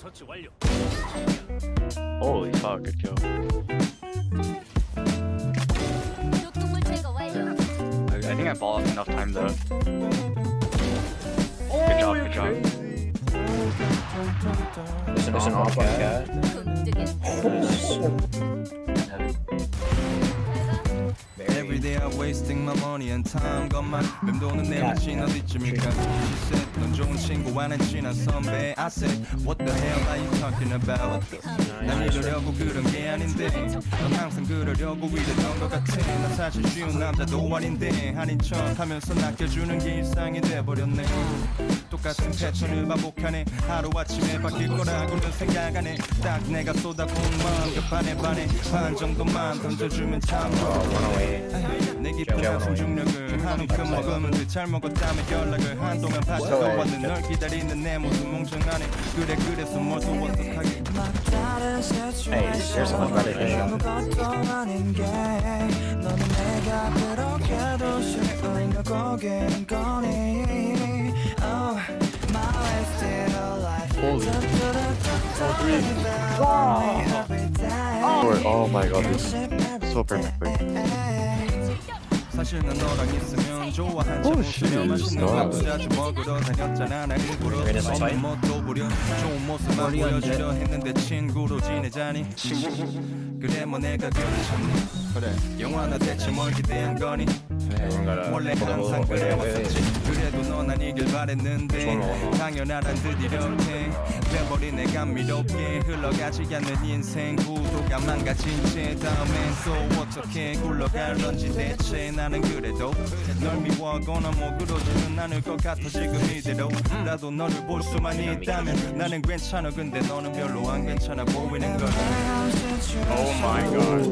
처치 완료. Holy fuck, good kill. 독동물 제거 완료. I, I think I bought enough time though. Good job, good job. There's an, there's an op on cat. I'm wasting my money and time. 것만 맴도는 내 맘신 어디쯤일까? She said 넌 좋은 친구와는 친한 선배? I said what the hell are you talking about? 난 이러려고 그런 게 아닌데 넌 항상 그러려고 이랬던 것 같아. 난 사실 쉬운 남자도 아닌데 아닌 척 하면서 낚여주는 게 일상이 돼버렸네. 똑같은 패턴을 반복하네. 하루아침에 바뀔 거라고는 생각 안해. 딱 내가 쏟아부은 마음 그 반에 반에 반 정도만 던져주면 참내 깊은 한숨 중력을 한 움큼 먹으면 듯잘 먹었다며 연락을 한동안 받쳐왔는 널 기다리는 내 모습 몽청하네 그래 그래서 뭘또 어떡하게 Hey, there's someone better than you. Oh, oh my god, this is so perfectly. 사실 난 너랑 있으면 좋아한 척 Oh, 웃으며 shit, 맛있는 nice. 밥도 자주 먹으러 다녔잖아. 날 일부러 Ready to fight? 없는 멋도 부려. 좋은 모습만 보여주려 했는데 친구로 지내자니. 그래 뭐 내가 그래. 영화나 대체 뭘 기대한 거니? 원래 항상 그래왔었지. 그래도 넌 아니길 바랬는데 당연하단 듯 이렇게 돼버린 내가 미롭게 흘러가지 않는 인생 구도가 망가진 채 다음엔 또 어떻게 굴러갈런지 대체 나는 그래도 널 미워하거나 뭐 그러지는 않을 것 같아 지금 이대로. 나도 너를 볼 수만 있다면 나는 괜찮아. 근데 너는 별로 안 괜찮아 보이는 걸. Oh my god.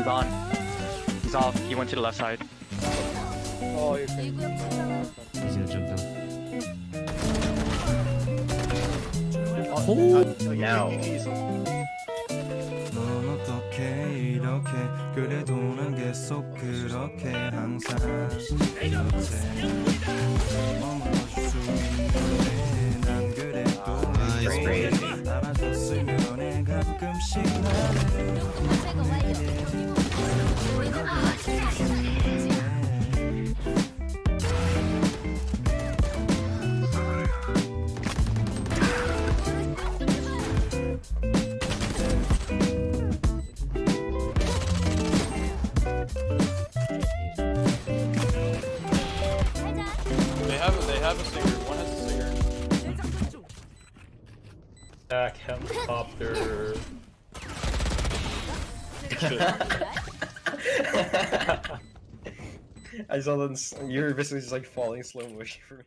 He's on. He's off. He went to the left side. Oh, you. He's gonna jump down. Oh, oh now. Nice, have a, they singer. One has a singer. Attack helicopter. I saw them. You were basically just like falling slow motion for